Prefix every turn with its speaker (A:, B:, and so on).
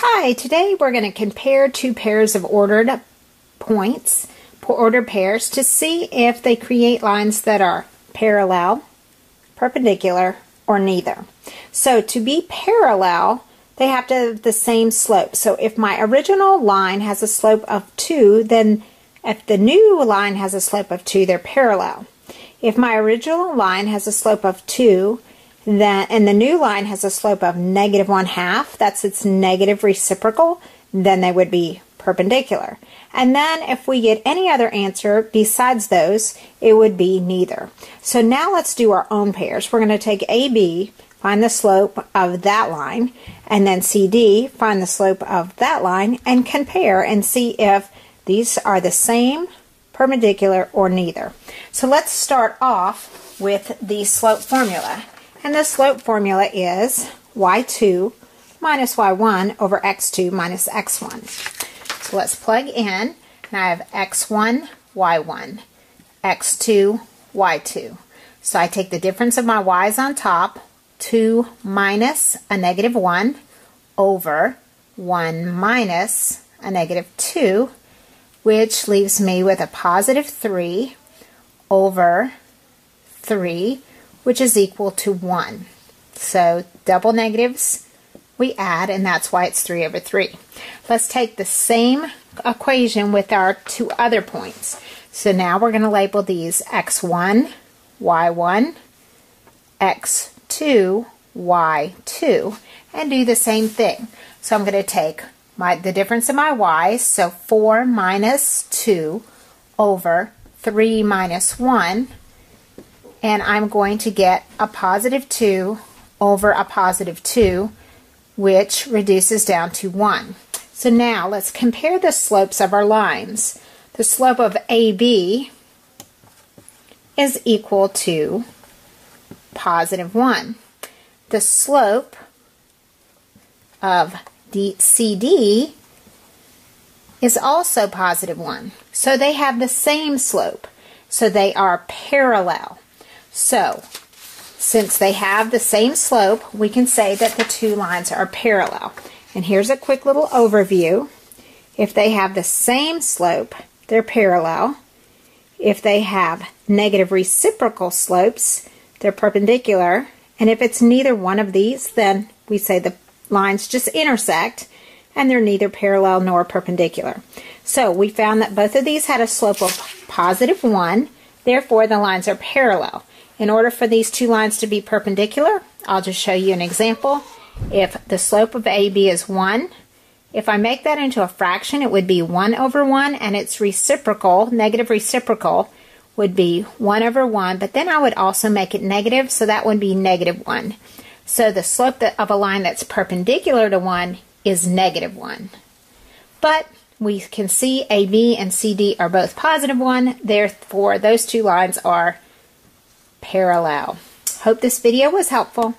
A: Hi, today we're going to compare two pairs of ordered points, ordered pairs, to see if they create lines that are parallel, perpendicular, or neither. So to be parallel, they have to have the same slope. So if my original line has a slope of 2, then if the new line has a slope of 2, they're parallel. If my original line has a slope of 2, then and the new line has a slope of negative one half, that's its negative reciprocal, then they would be perpendicular. And then if we get any other answer besides those, it would be neither. So now let's do our own pairs. We're going to take AB, find the slope of that line, and then CD, find the slope of that line, and compare and see if these are the same, perpendicular, or neither. So let's start off with the slope formula. And the slope formula is y2 minus y1 over x2 minus x1. So let's plug in. Now I have x1, y1, x2, y2. So I take the difference of my y's on top, 2 minus a negative 1 over 1 minus a negative 2, which leaves me with a positive 3 over 3 which is equal to 1. So double negatives we add, and that's why it's 3 over 3. Let's take the same equation with our two other points. So now we're going to label these x1, y1, x2, y2, and do the same thing. So I'm going to take my the difference of my y's, so 4 minus 2 over 3 minus 1, and I'm going to get a positive 2 over a positive 2, which reduces down to 1. So now let's compare the slopes of our lines. The slope of AB is equal to positive 1. The slope of CD is also positive 1. So they have the same slope. So they are parallel. So, since they have the same slope, we can say that the two lines are parallel. And here's a quick little overview. If they have the same slope, they're parallel. If they have negative reciprocal slopes, they're perpendicular. And if it's neither one of these, then we say the lines just intersect and they're neither parallel nor perpendicular. So we found that both of these had a slope of positive 1, therefore the lines are parallel. In order for these two lines to be perpendicular, I'll just show you an example. If the slope of AB is 1, if I make that into a fraction, it would be 1 over 1, and its reciprocal, negative reciprocal, would be 1 over 1, but then I would also make it negative, so that would be negative 1. So the slope of a line that's perpendicular to 1 is negative 1. But we can see AB and CD are both positive 1, therefore those two lines are parallel. Hope this video was helpful.